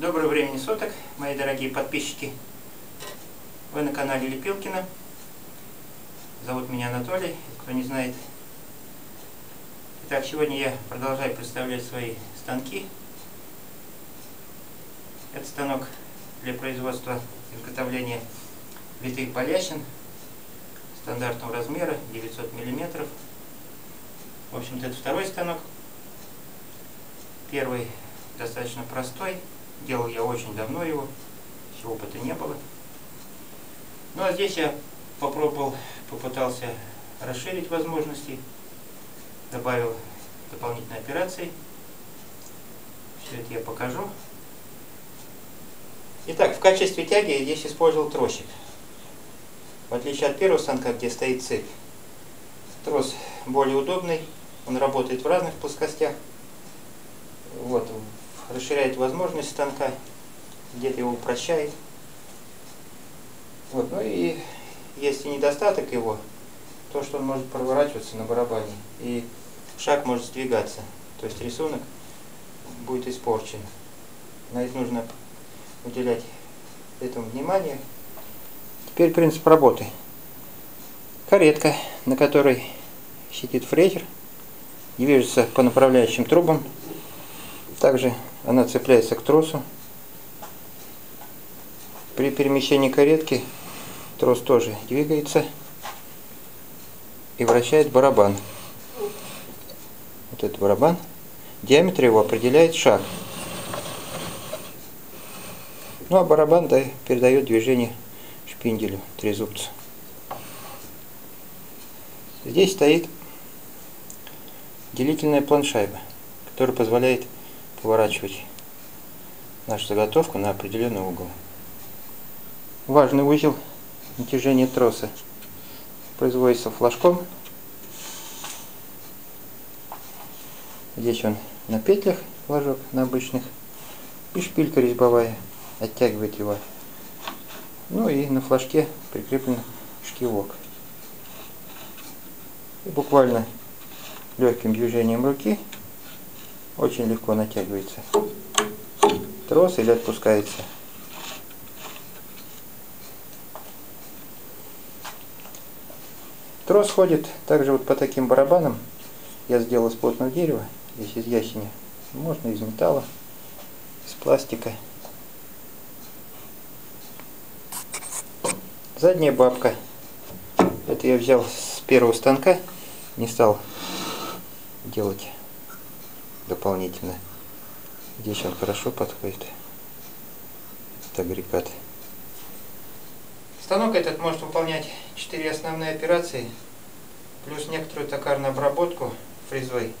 Доброго времени суток, мои дорогие подписчики. Вы на канале Лепилкина. Зовут меня Анатолий, кто не знает. Итак, сегодня я продолжаю представлять свои станки. Это станок для производства изготовления витых балящин стандартного размера 900 миллиметров. В общем-то, это второй станок. Первый достаточно простой. Делал я очень давно его, всего опыта не было. Ну а здесь я попробовал, попытался расширить возможности, добавил дополнительные операции. Все это я покажу. Итак, в качестве тяги я здесь использовал тросик. В отличие от первого станка, где стоит цепь, трос более удобный, он работает в разных плоскостях. Вот, расширяет возможность станка, где-то его упрощает. Вот, ну и есть и недостаток его, то, что он может проворачиваться на барабане, и шаг может сдвигаться, то есть рисунок будет испорчен. На это нужно уделять этому внимание. Теперь принцип работы. Каретка, на которой сидит фрезер, движется по направляющим трубам. Также она цепляется к тросу. При перемещении каретки трос тоже двигается и вращает барабан. Вот этот барабан. Диаметр его определяет шаг. Ну а барабан да, передает движение шпинделю, трезубцу. Здесь стоит делительная планшайба, которая позволяет поворачивать нашу заготовку на определенный угол. Важный узел натяжения троса производится флажком. Здесь он на петлях флажок, на обычных. И шпилька резьбовая оттягивает его. Ну и на флажке прикреплен шкивок. И буквально легким движением руки очень легко натягивается трос или отпускается. Трос ходит также вот по таким барабанам. Я сделал из плотного дерева, здесь из ясеня. Можно из металла, из пластика. Задняя бабка. Это я взял с первого станка, не стал делать дополнительно. Здесь он хорошо подходит. Это агрегат. Станок этот может выполнять 4 основные операции, плюс некоторую токарную обработку фрезой,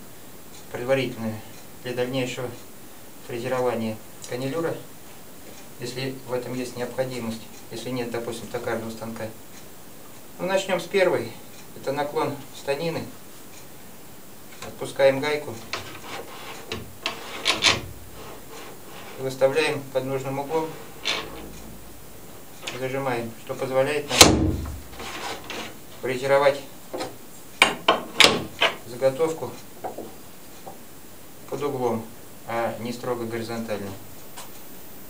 предварительную, для дальнейшего фрезерования канилюра, если в этом есть необходимость, если нет, допустим, токарного станка. Ну, начнем с первой. Это наклон станины. Отпускаем гайку. Выставляем под нужным углом. Зажимаем, что позволяет нам фрезеровать заготовку под углом, а не строго горизонтально.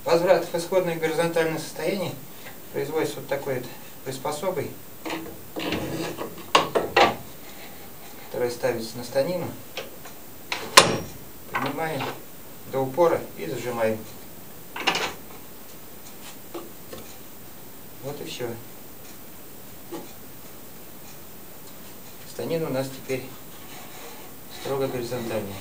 Возврат в исходное горизонтальное состояние производится вот такой вот приспособой которая ставится на станину. Поднимаем до упора и зажимаем. Вот и все. Станина у нас теперь строго горизонтальная.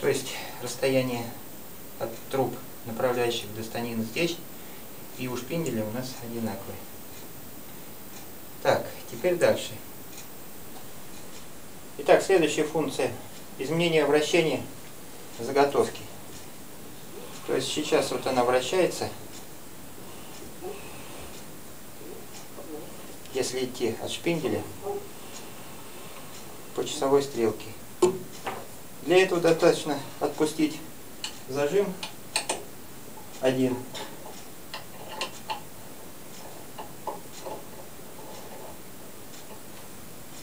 То есть расстояние от труб, направляющих до станины здесь, и у шпинделя у нас одинаковое. Так, теперь дальше. Итак, следующая функция. Изменение вращения заготовки. То есть сейчас вот она вращается. Если идти от шпинделя по часовой стрелке. Для этого достаточно отпустить зажим один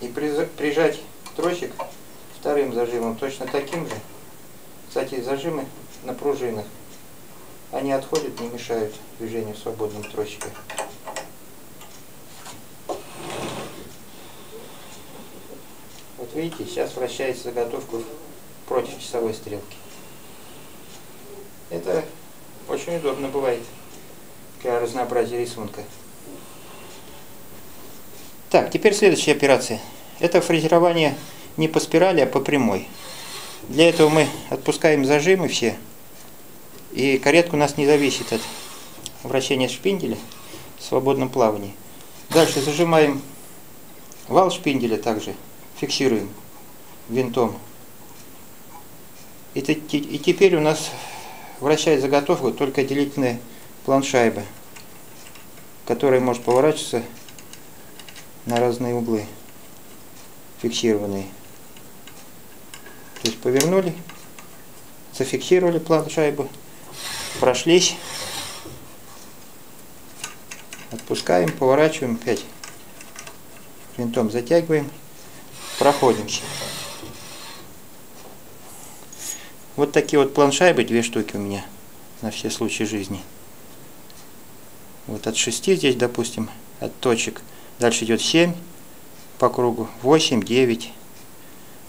и прижать тросик вторым зажимом точно таким же. Кстати, зажимы на пружинах. Они отходят, не мешают движению свободным тросика. Вот видите, сейчас вращается заготовку против часовой стрелки. Это очень удобно бывает для разнообразия рисунка. Так, теперь следующая операция. Это фрезерование не по спирали, а по прямой. Для этого мы отпускаем зажимы все, и каретка у нас не зависит от вращения шпинделя в свободном плавании. Дальше зажимаем вал шпинделя также, фиксируем винтом. И, и теперь у нас вращает заготовку только делительная планшайба, которая может поворачиваться на разные углы, фиксированные. То есть повернули, зафиксировали планшайбу, прошлись, отпускаем, поворачиваем опять, винтом затягиваем, проходимся. Вот такие вот планшайбы, две штуки у меня на все случаи жизни. Вот от 6 здесь, допустим, от точек. Дальше идет 7 по кругу, 8, 9.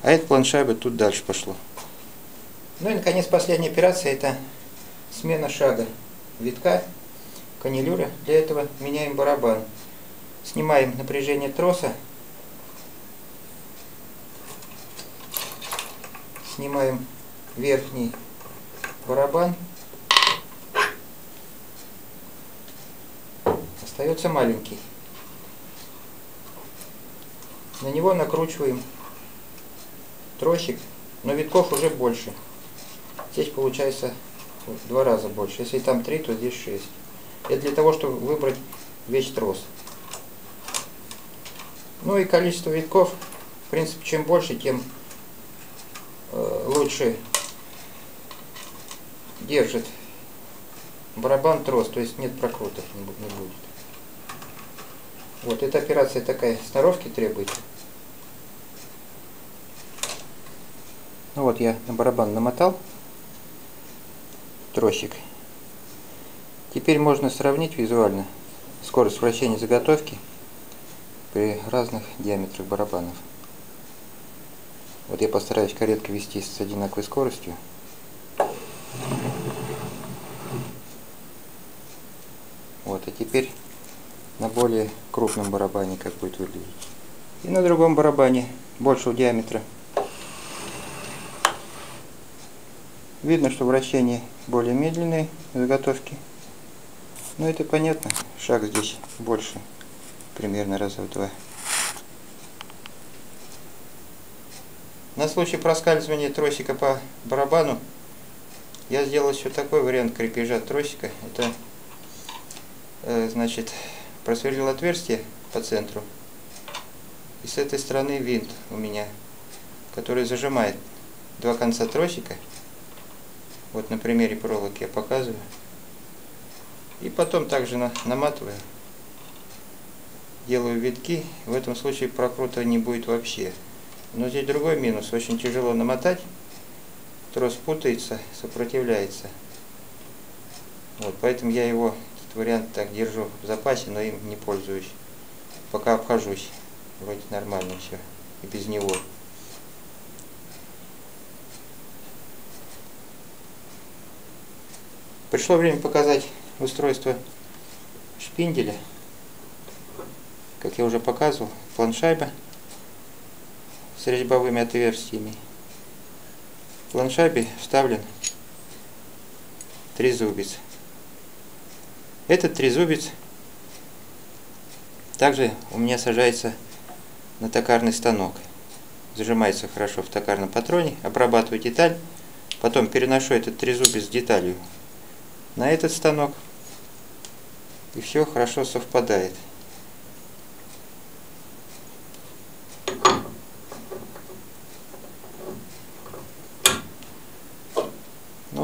А эта планшайба тут дальше пошло. Ну и, наконец, последняя операция – это смена шага витка, канилюра. Для этого меняем барабан. Снимаем напряжение троса. Снимаем верхний барабан. Остается маленький. На него накручиваем тросик, но витков уже больше. Здесь получается в два раза больше. Если там три, то здесь шесть. Это для того, чтобы выбрать весь трос. Ну и количество витков, в принципе, чем больше, тем э, лучше держит барабан трос, то есть нет прокрутов не будет. Вот эта операция такая сноровки требует. Ну вот я на барабан намотал тросик. Теперь можно сравнить визуально скорость вращения заготовки при разных диаметрах барабанов. Вот я постараюсь каретку вести с одинаковой скоростью. Вот, а теперь на более крупном барабане как будет выглядеть. И на другом барабане большего диаметра. Видно, что вращение более медленные заготовки. Но это понятно, шаг здесь больше, примерно раза в два. На случай проскальзывания тросика по барабану я сделал еще такой вариант крепежа тросика. Это, э, значит, просверлил отверстие по центру. И с этой стороны винт у меня, который зажимает два конца тросика. Вот на примере проволоки я показываю. И потом также на, наматываю. Делаю витки. В этом случае прокрута не будет вообще. Но здесь другой минус. Очень тяжело намотать трос путается, сопротивляется. Вот, поэтому я его, вариант так держу в запасе, но им не пользуюсь. Пока обхожусь. Вроде нормально все. И без него. Пришло время показать устройство шпинделя. Как я уже показывал, планшайба с резьбовыми отверстиями планшабе вставлен трезубец. Этот трезубец также у меня сажается на токарный станок. Зажимается хорошо в токарном патроне, обрабатываю деталь, потом переношу этот трезубец с деталью на этот станок, и все хорошо совпадает.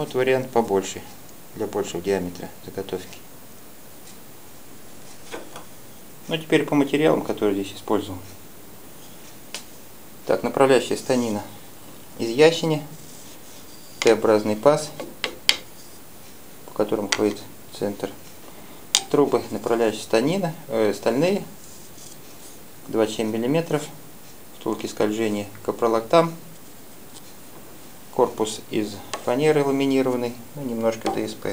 вот вариант побольше, для большего диаметра заготовки. Ну теперь по материалам, которые здесь использовал. Так, направляющая станина из ясеня, Т-образный паз, по которому ходит центр. Трубы направляющие станина, э, стальные, 27 мм, втулки скольжения, капролактам, корпус из фанеры ламинированный, ну, немножко ДСП.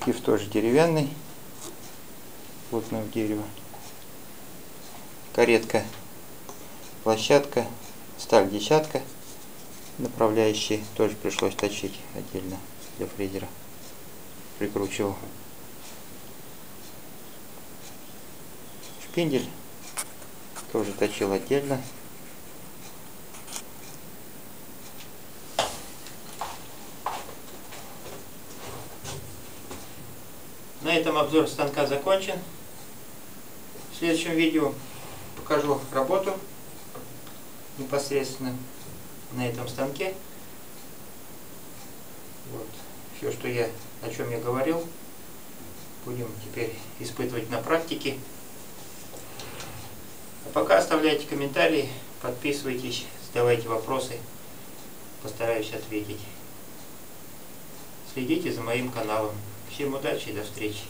Шкив тоже деревянный, плотного дерева. Каретка, площадка, сталь десятка. Направляющие тоже пришлось точить отдельно для фрезера. Прикручивал. Шпиндель тоже точил отдельно. На этом обзор станка закончен. В следующем видео покажу работу непосредственно на этом станке. Вот. Все, что я, о чем я говорил, будем теперь испытывать на практике. А пока оставляйте комментарии, подписывайтесь, задавайте вопросы, постараюсь ответить. Следите за моим каналом. Всем удачи и до встречи.